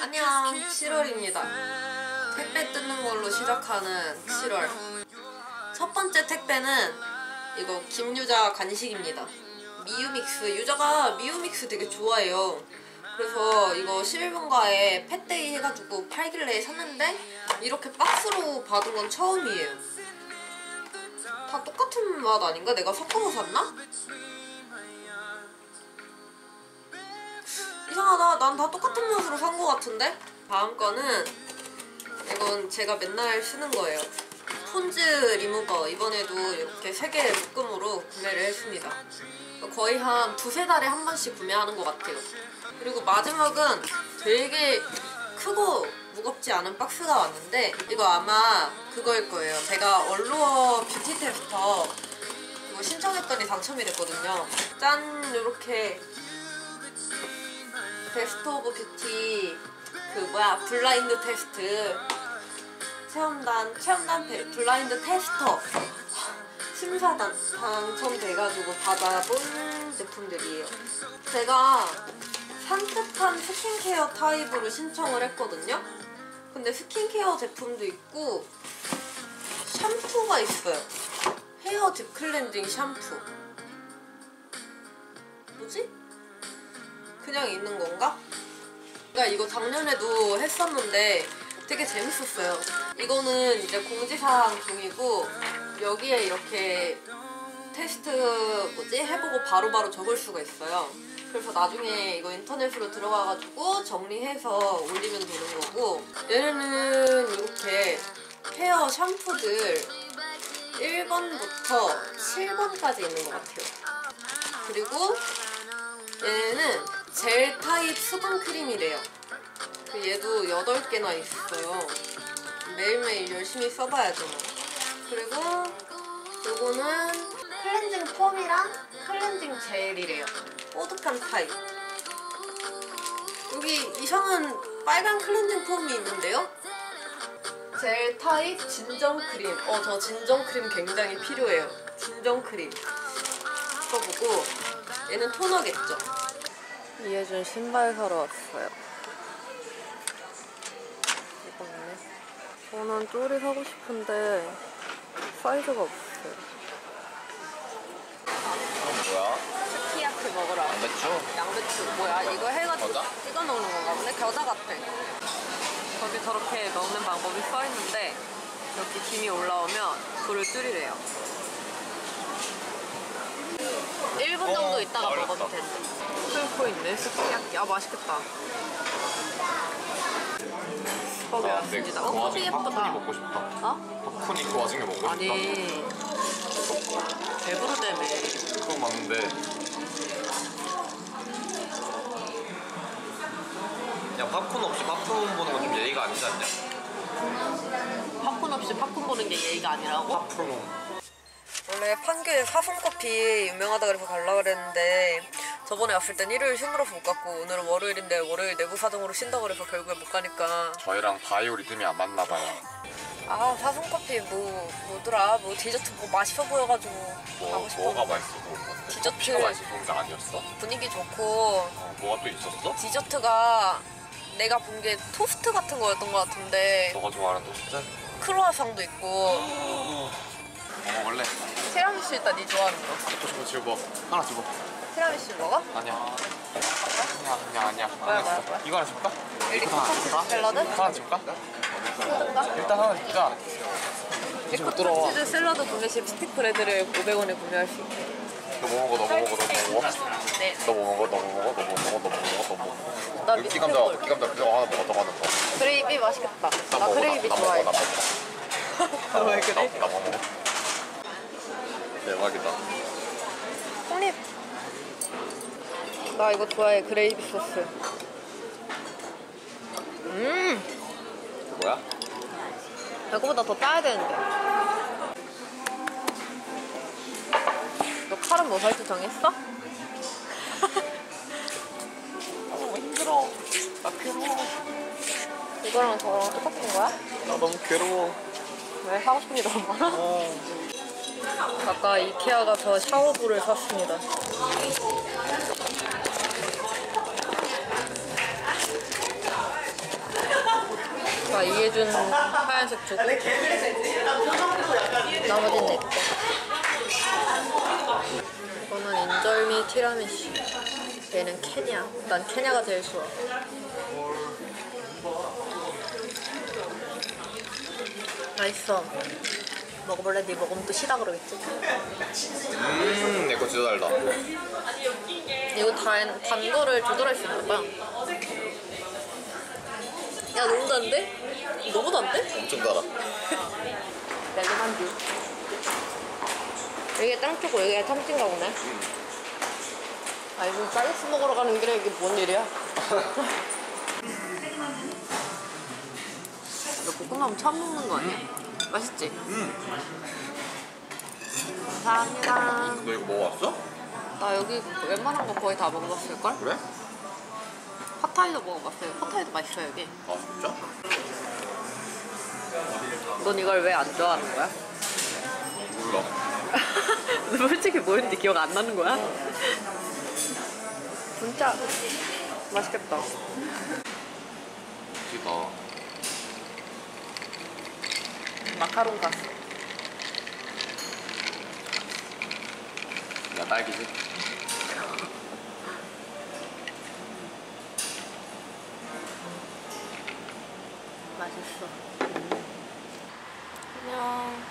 안녕. 7월입니다. 택배 뜯는 걸로 시작하는 7월. 첫 번째 택배는 이거 김유자 간식입니다. 미유믹스. 유자가 미유믹스 되게 좋아해요. 그래서 이거 11번가에 펫데이 해가지고 팔길래 샀는데 이렇게 박스로 받은 건 처음이에요. 다 똑같은 맛 아닌가? 내가 섞어서 샀나? 이상하다. 난 다 똑같은 맛으로 산거 같은데? 다음 거는 이건 제가 맨날 쓰는 거예요. 폰즈 리무버 이번에도 이렇게 세개 묶음으로 구매를 했습니다. 거의 한 두세 달에 한 번씩 구매하는 것 같아요. 그리고 마지막은 되게 크고 무겁지 않은 박스가 왔는데 이거 아마 그거일 거예요. 제가 얼루어 beauty tester 신청했더니 당첨이 됐거든요. 짠! 이렇게 best of beauty 그 뭐야 blind test 체험단 체험단 베- blind tester 심사단 당첨돼가지고 받아본 제품들이에요. 제가 산뜻한 스킨케어 타입으로 신청을 했거든요. 근데 스킨케어 제품도 있고 샴푸가 있어요. 헤어 딥 클렌징 샴푸. 뭐지? 그냥 있는 건가? 그러니까 이거 작년에도 했었는데 되게 재밌었어요. 이거는 이제 공지사항 중이고 여기에 이렇게 테스트 뭐지 해보고 바로 바로 적을 수가 있어요. 그래서 나중에 이거 인터넷으로 들어가가지고 정리해서 올리면 되는 거고 얘는 이렇게 헤어 샴푸들 1번부터 7번까지 있는 것 같아요. 그리고 얘는 젤 타입 수분 크림이래요. 그 얘도 8개나 있어요. 매일매일 열심히 써봐야죠. 뭐. 그리고 요거는 cleansing foam이랑 cleansing 젤이래요. 뽀득한 타입. 여기 이상한 빨간 cleansing foam이 있는데요? 젤 타입 진정 크림. 어, 저 진정 크림 굉장히 필요해요. 진정 크림. 써보고 얘는 토너겠죠. 이해준 신발 사러 왔어요. 이거네. 저는 쪼리 사고 싶은데 사이즈가 없어요. 뭐야? 스키야키 먹으러 왔어요. 양배추? 양배추 뭐야 이거 해가지고 겨자? 찍어 넣는 건가 보네 겨자 같아 거기 저렇게 넣는 방법이 써 있는데 이렇게 김이 올라오면 불을 줄이래요 1분 정도 어, 있다가 어렵다. 먹어도 된대 끓고 있네 스키야키 아 맛있겠다 거기 아, 왔습니다 근데 어그 커피 예쁘다 팝콘이 먹고 싶다. 어? 팝콘이 그 와중에 먹고 싶다. 아니 배부르다며 그건 맞는데. 야 팝콘 없이 팝콘 보는 건 좀 예의가 아니지 않냐? 팝콘 없이 팝콘 보는 게 예의가 아니라고? 팝콘. 원래 판교에 사슴커피 유명하다 그래서 가려고 그랬는데 저번에 왔을 땐 일요일 쉬느라서 못 갔고 오늘은 월요일인데 월요일 내부 사정으로 쉰다고 그래서 결국에 못 가니까 저희랑 바이오 리듬이 안 맞나 봐요. 아 사슴커피 뭐 뭐더라 뭐 디저트 뭐 맛있어 보여가지고 뭐 가고 싶어 뭐가 맛있어? 뭐 디저트. 커피가 맛있어 동작 아니었어? 분위기 좋고 어, 뭐가 또 있었어? 디저트가 내가 본 게 토스트 같은 거였던 것 같은데 너가 좋아하는 토스트? 크로아상도 있고 뭐 먹을래? 티라미수 일단 네 좋아하는 거 먹고 싶어 집어. 하나 집어. 티라미수 먹어? 아니야. 아니야 아니야 아니야. 뭐야, 안 뭐야. 뭐야? 이거 하나? 여기 이거 하나 코코넛 집을까? 샐러드? 하나 집을까? 소든가? 일단 하나 집자. 들어와. 치즈 샐러드 구매시 스틱 브레드를 500원에 구매할 수 있게 너뭐 먹어 너뭐 먹어 너뭐 먹어? 네. 너뭐 먹어 너뭐 먹어 너뭐 먹어 너뭐 먹어 너뭐 먹어? 나 육기 감자 미스테이크 육기 감자 그거 하나 먹어 너 하나 먹어. 그레이비 맛있겠다 나 그레이비 나 좋아해 먹어 나 먹어. 왜 그래? 나 먹어. 대박이다. 홍립 나 이거 좋아해 그레이비 소스 음 뭐야? 이거보다 더 짜야 되는데 너 칼은 뭐 살지 정했어? 너무 힘들어. 나 괴로워. 이거랑 저랑 똑같은 거야? 나 너무 괴로워. 왜 사고 싶은 게 너무 많아? 어. 아까 이케아 가서 샤워부를 샀습니다. 오빠가 이해준 하얀색 주고 나머지는 내 거. 이거는 인절미 티라미수. 얘는 케냐. 난 케냐가 제일 좋아. 맛있어. 먹어볼래? 네 먹으면 또 시다 그러겠지? 음, 내거 진짜 달다. 이거 단, 단 거를 조절할 수 있나 봐. 야, 너무 단데? 너무 단데? 엄청 달아. 멜로만두. 여기가 땅초고 여기가 탐진가 보네. 아, 이거 쌀국수 먹으러 가는 길에 이게 뭔 일이야? 너 볶음밥 처음 먹는 거 아니야? 맛있지? 음. 감사합니다. 너 이거 먹어봤어? 나 여기 웬만한 거 거의 다 먹어봤을걸? 그래? 팟타이도 먹어봤어요. 팟타이도 맛있어 여기. 아, 진짜? 넌 이걸 왜 안 좋아하는 거야? 몰라. 너 솔직히 뭐였는지 기억 안 나는 거야? 진짜 맛있겠다. 맛있다. 마카롱 가스. 야, 딸기지? 맛있어. 안녕.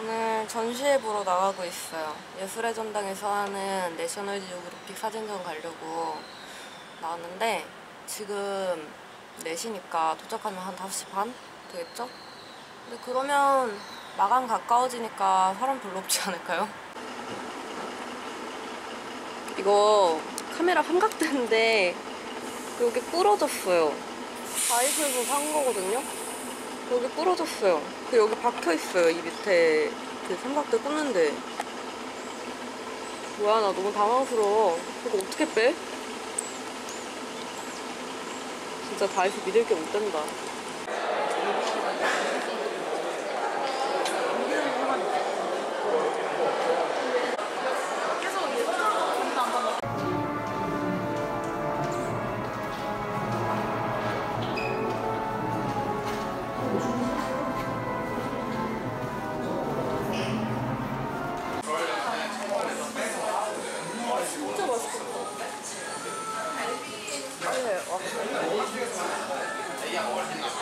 오늘 전시회 보러 나가고 있어요. 예술의 전당에서 하는 내셔널 지오그래픽 사진전 가려고 나왔는데 지금 4시니까 도착하면 한 5시 반 되겠죠? 근데 그러면 마감 가까워지니까 사람 별로 없지 않을까요? 이거 카메라 삼각대인데 여기 부러졌어요. 다이소에서 산 거거든요. 여기 부러졌어요. 그 여기 박혀 있어요. 이 밑에 그 삼각대 꽂는데. 뭐야 나 너무 당황스러워. 이거 어떻게 빼? 진짜 다이소 믿을 게 못 된다. 와.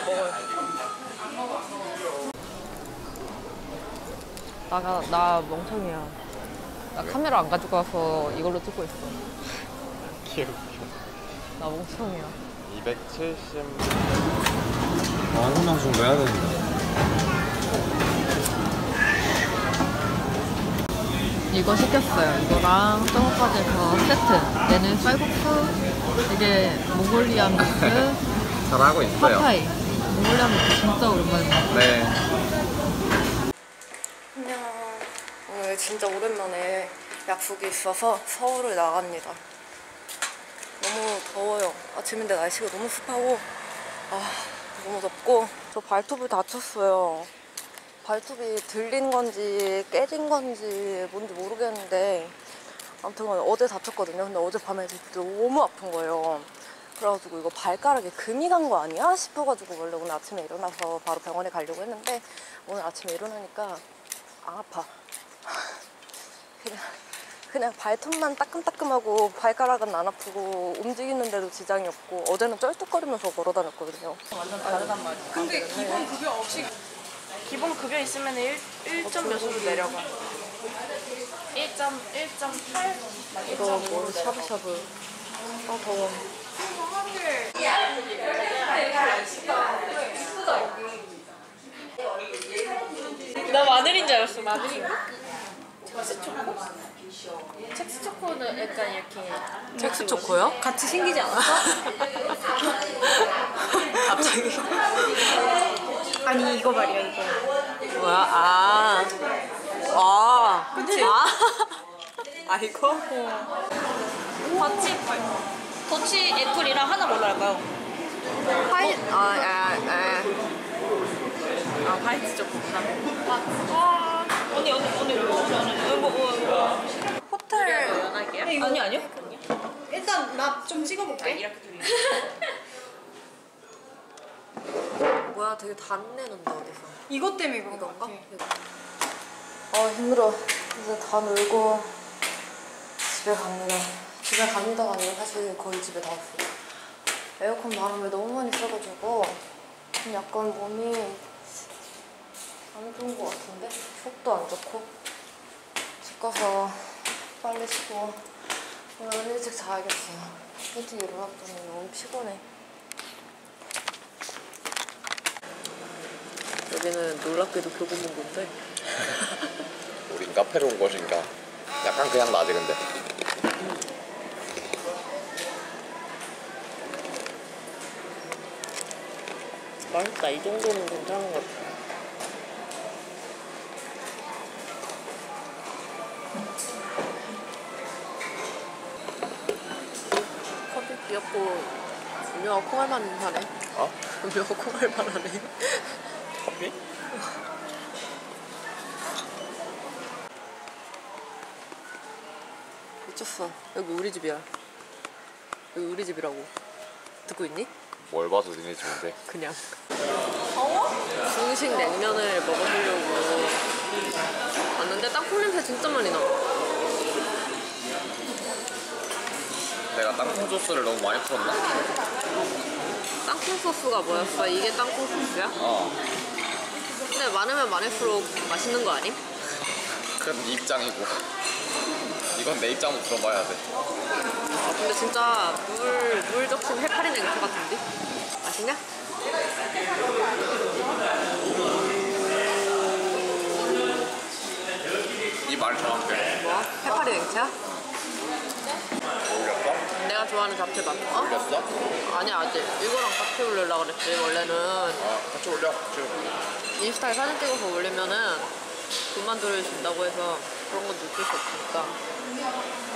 먹어요. 나가 나 멍청이야. 나 카메라 안 가지고 와서 이걸로 찍고 있어. 귀여워. 나 멍청이야. 270. 아, 한방송 내야 되는데. 이거 시켰어요. 이거랑 저거까지해서 세트. 얘는 쌀국수, 이게 몽골리아 믹스, 잘하고 있어요. 파타이. 몽골리아 믹스 진짜 오랜만에 먹어. 네. 안녕. 오늘 진짜 오랜만에 약속이 있어서 서울을 나갑니다. 너무 더워요. 아침인데 날씨가 너무 습하고, 아, 너무 덥고. 저 발톱을 다쳤어요. 발톱이 들린 건지 깨진 건지 뭔지 모르겠는데, 아무튼 어제 다쳤거든요. 근데 어젯밤에 너무 아픈 거예요. 그래가지고 이거 발가락에 금이 간 거 아니야? 싶어가지고 원래 오늘 아침에 일어나서 바로 병원에 가려고 했는데 오늘 아침에 일어나니까 안 아파. 그냥 그냥 발톱만 따끔따끔하고 발가락은 안 아프고 움직이는데도 지장이 없고 어제는 쩔뚝거리면서 걸어 다녔거든요. 완전 다르단 말이야. 근데 기본 급여 없이 기본 급여 있으면 1, 1점 몇으로 내려가. 1점 1.8 이거 뭐 샤브샤브. 아 더워. 나 마늘인 줄 알았어. 마늘인가? 첵스 초코? 첵스 초코는 약간 이렇게 첵스 초코요? 같이 생기지 않았어? 갑자기. 아니 이거 말이야 이거. 뭐야? 아. 아. 그치? 아. 아 이거? 더치. 더치 애플이랑 하나 뭘로 할까요? 파이. 아, 아, 아. 아 화이트 초코구나. 아, 언니 언니 언니 뭐 언니 뭐 뭐. 호텔. 아니 아니요. 일단 나 좀 찍어볼게. 이렇게 둘이. 뭐야 되게 단내 난다 어디서 이것 때문에 그런 거 이건가? 아 힘들어. 이제 다 놀고 집에 갑니다. 집에 갑니다가 아니라 사실 거의 집에 다 왔어요. 에어컨 바람을 너무 많이 쐬가지고 좀 약간 몸이 안 좋은 것 같은데? 속도 안 좋고? 집 가서 빨리 쉬고 오늘 일찍 자야겠어요. 일찍 일어났더니 너무 피곤해. 여기는 놀랍게도 교보문고인데 카페로 온 것인가? 약간 그냥 나지 근데. 맛있다. 이 정도는 괜찮은 것 같아. 커피 귀엽고 음료가 콩알만 하네. 어? 음료가 콩알만 하네. 커피? 미쳤어. 여기 우리 집이야. 여기 우리 집이라고. 듣고 있니? 뭘 봐도 니네 집인데. 그냥. 중식 냉면을 먹어보려고 왔는데 땅콩 냄새 진짜 많이 나. 내가 땅콩 소스를 너무 많이 풀었나? 땅콩 소스가 뭐였어? 이게 땅콩 소스야? 어. 근데 많으면 많을수록 맛있는 거 아님? 그건 네 입장이고. 이건 내 입장으로 들어봐야 돼. 아 근데 진짜 물, 물 적신 해파리 냉채 같은데? 맛있냐? 이말 정확해. 뭐? 해파리 냉채야? 내가 좋아하는 잡채밥 어? 올렸어? 아니 아직 이거랑 같이 올리려고 그랬지 원래는 아 같이 올려. 같이 올려. 인스타에 사진 찍어서 올리면은 그만두를 준다고 해서 그런 건 느낄 수 없으니까